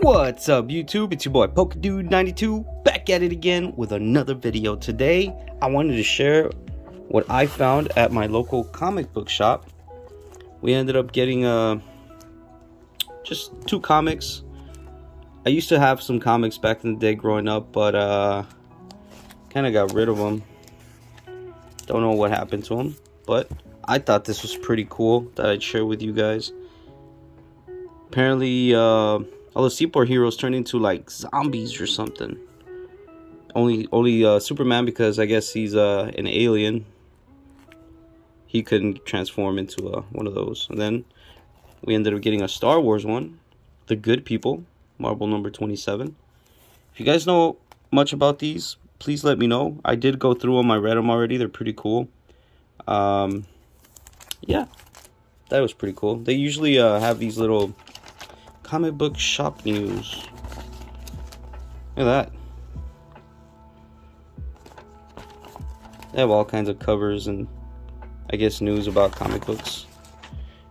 What's up YouTube? It's your boy PokeDude92 back at it again with another video. Today I wanted to share what I found at my local comic book shop. We ended up getting uh, just two comics. I used to have some comics back in the day growing up, but uh, kind of got rid of them. Don't know what happened to him, but I thought this was pretty cool that I'd share with you guys. Apparently, uh, all the Seaport heroes turned into like zombies or something. Only only uh, Superman because I guess he's uh, an alien. He couldn't transform into uh, one of those. And then we ended up getting a Star Wars one, The Good People, Marvel number 27. If you guys know much about these, please let me know. I did go through them. I read them already. They're pretty cool. Um, yeah, that was pretty cool. They usually uh, have these little comic book shop news. Look at that. They have all kinds of covers and I guess news about comic books.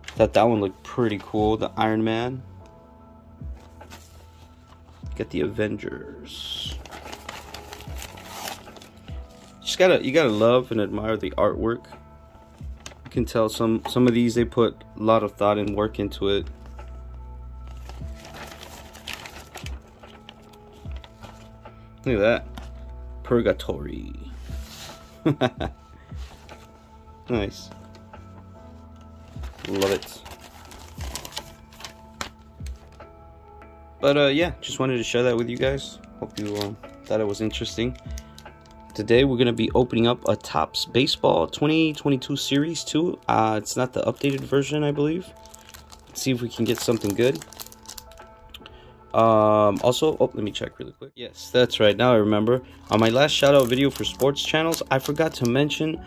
Thought that one looked pretty cool. The Iron Man. Get the Avengers. Gotta you gotta love and admire the artwork. You can tell some some of these they put a lot of thought and work into it. Look at that. Purgatory. nice. Love it. But uh, yeah, just wanted to share that with you guys. Hope you um, thought it was interesting. Today we're gonna be opening up a Topps Baseball 2022 Series 2. Uh, it's not the updated version, I believe. Let's see if we can get something good. Um, also, oh, let me check really quick. Yes, that's right. Now I remember. On my last shout out video for sports channels, I forgot to mention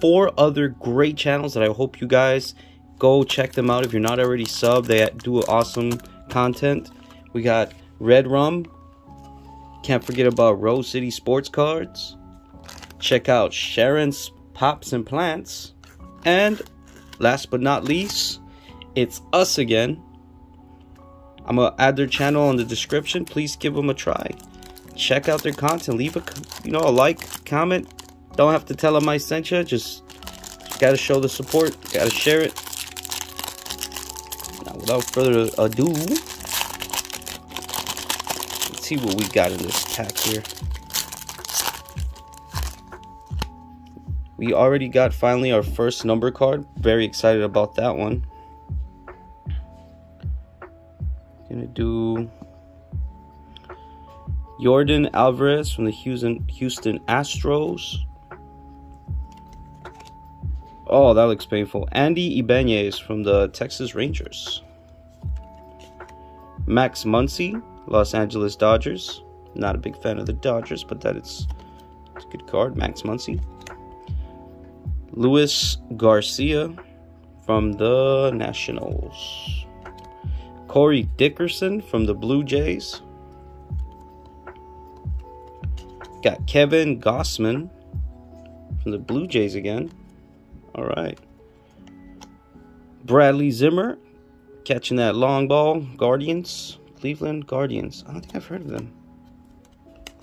four other great channels that I hope you guys go check them out. If you're not already sub, they do awesome content. We got Red Rum. Can't forget about Rose City Sports Cards. Check out Sharon's Pops and Plants. And last but not least, it's us again I'm gonna add their channel in the description. Please give them a try. Check out their content. Leave a you know a like, comment. Don't have to tell them I sent you. Just gotta show the support. Gotta share it. Now, without further ado, let's see what we got in this pack here. We already got finally our first number card. Very excited about that one. Gonna do Jordan Alvarez from the Houston Houston Astros. Oh, that looks painful. Andy Ibanez from the Texas Rangers. Max Muncy, Los Angeles Dodgers. Not a big fan of the Dodgers, but that is it's a good card. Max Muncy. Luis Garcia from the Nationals. Corey Dickerson from the Blue Jays. Got Kevin Gausman from the Blue Jays again. All right. Bradley Zimmer catching that long ball. Guardians. Cleveland Guardians. I don't think I've heard of them.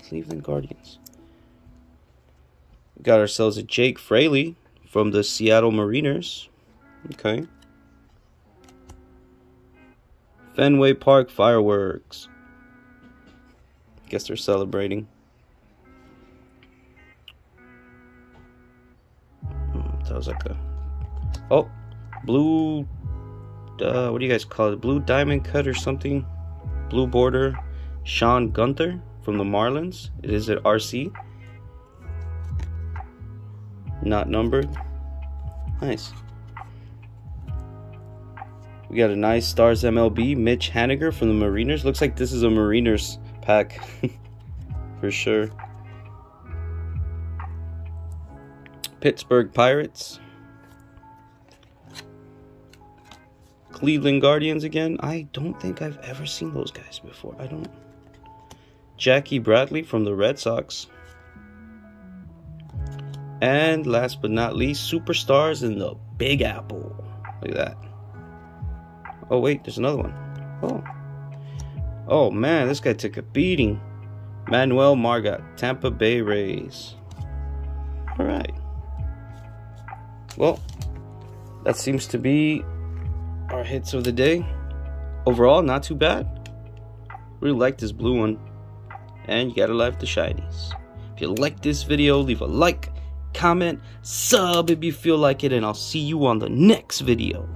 Cleveland Guardians. Got ourselves a Jake Fraley from the Seattle Mariners. Okay. Fenway Park fireworks. Guess they're celebrating. Hmm, that was like a. Oh, blue. Uh, what do you guys call it? Blue diamond cut or something? Blue border. Sean Guenther from the Marlins. It is at RC. Not numbered. Nice. We got a nice Stars MLB, Mitch Haniger from the Mariners. Looks like this is a Mariners pack for sure. Pittsburgh Pirates. Cleveland Guardians again. I don't think I've ever seen those guys before. I don't. Jackie Bradley from the Red Sox. And last but not least, superstars in the Big Apple. Look at that. Oh, wait, there's another one. Oh. Oh, man, this guy took a beating. Manuel Margot, Tampa Bay Rays. All right. Well, that seems to be our hits of the day. Overall, not too bad. Really like this blue one. And you gotta love the shinies. If you like this video, leave a like, comment, sub if you feel like it, and I'll see you on the next video.